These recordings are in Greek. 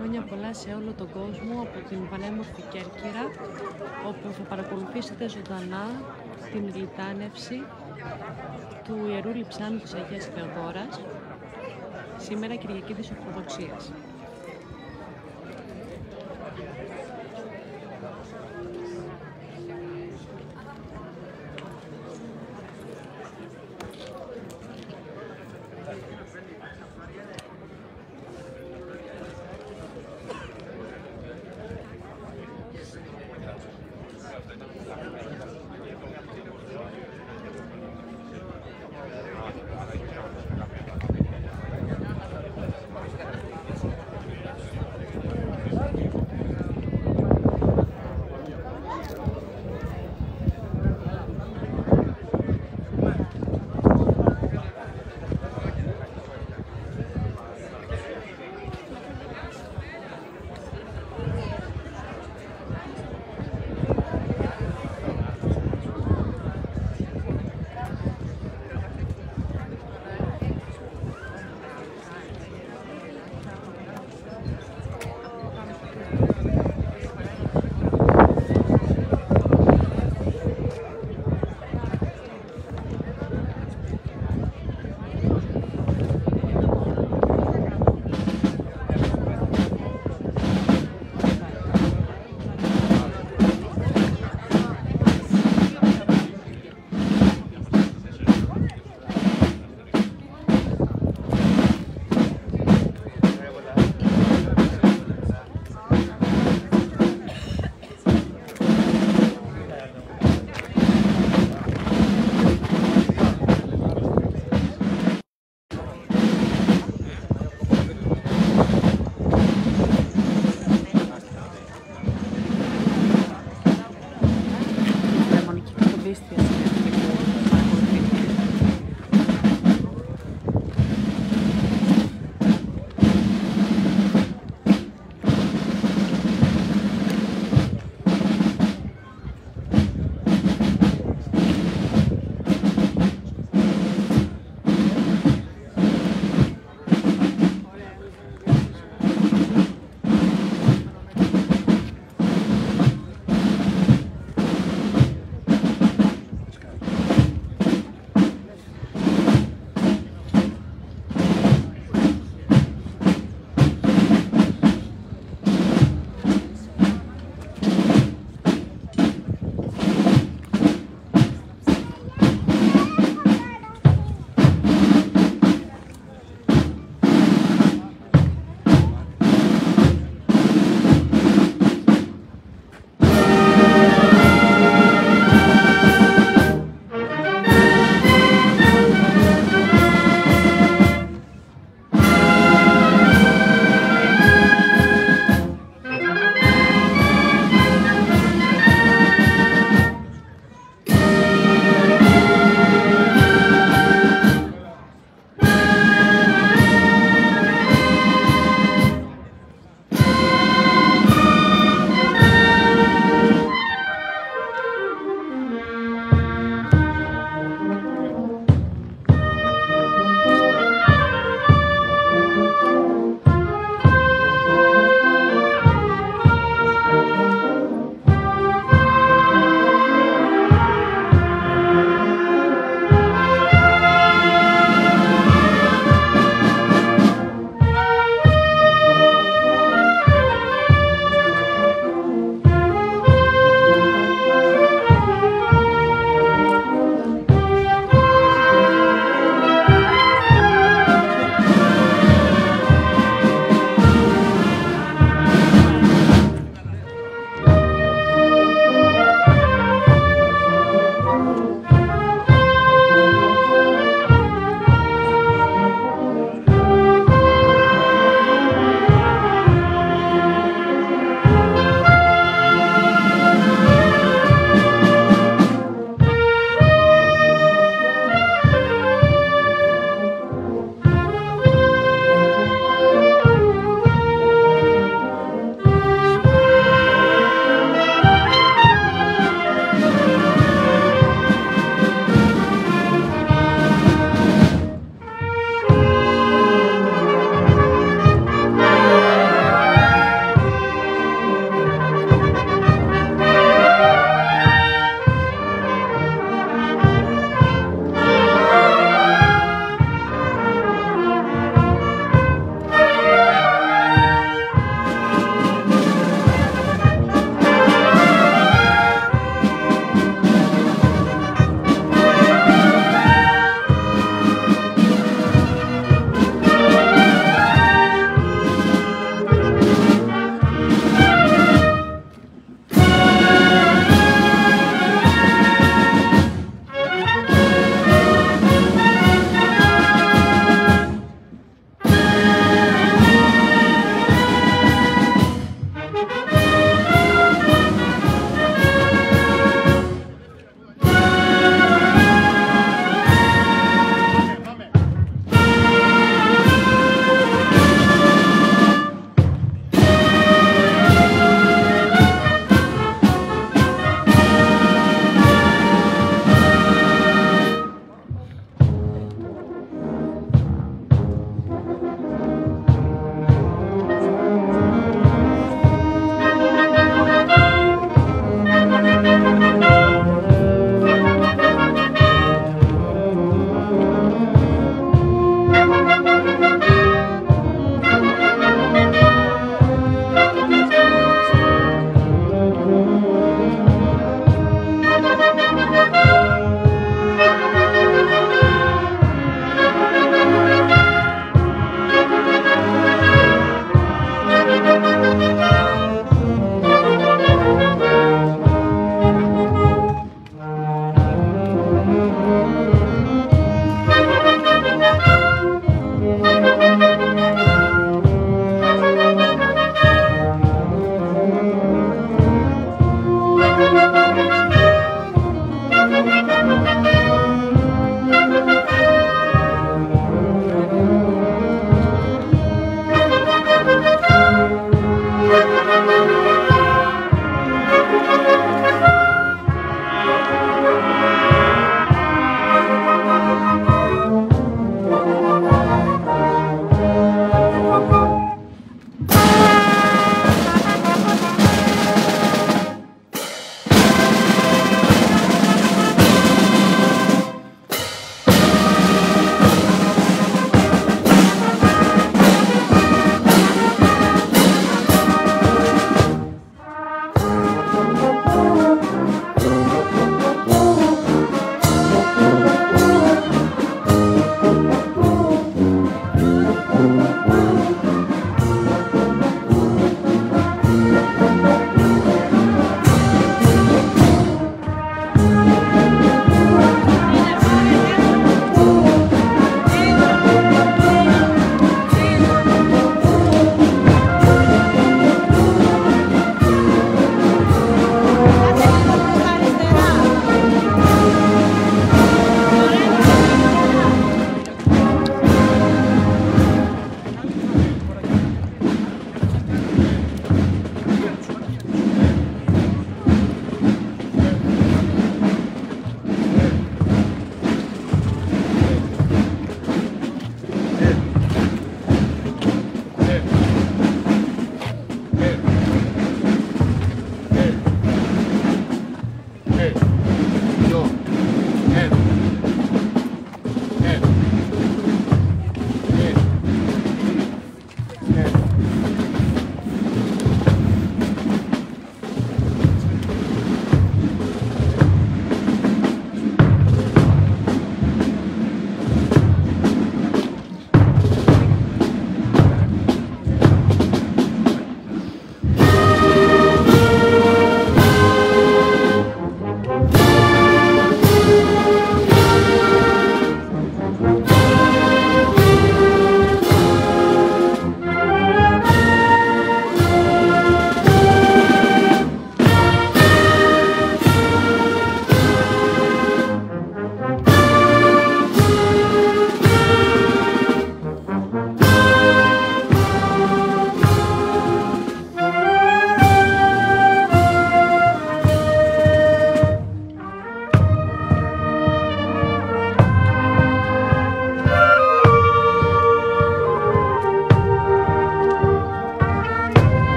και χρόνια πολλά σε όλο τον κόσμο από την πανέμορφη Κέρκυρα όπου θα παρακολουθήσετε ζωντανά την λιτάνευση του Ιερού Λειψάνου της Αγίας Θεοδόρας σήμερα Κυριακή της Ορθοδοξίας.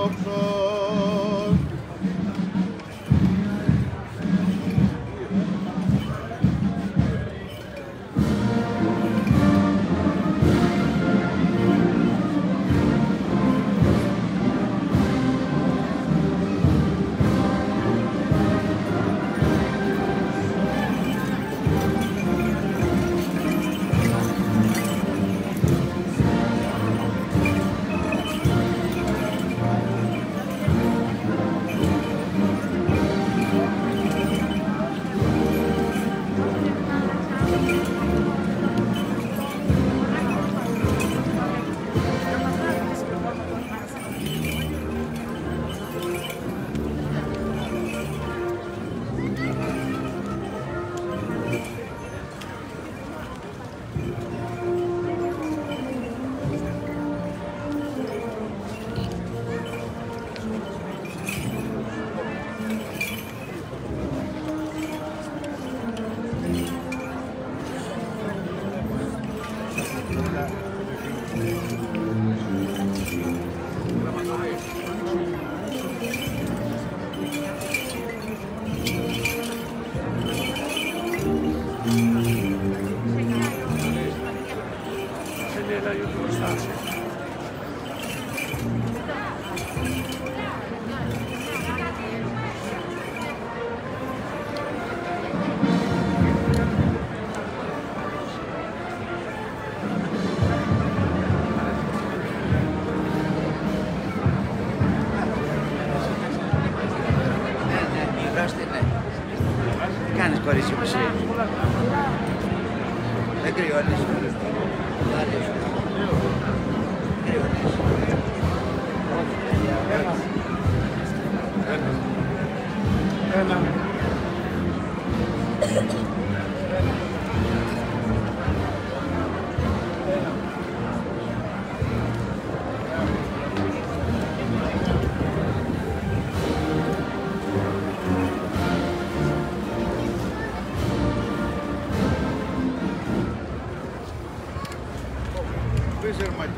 Lord, Lord. Kızılmadı.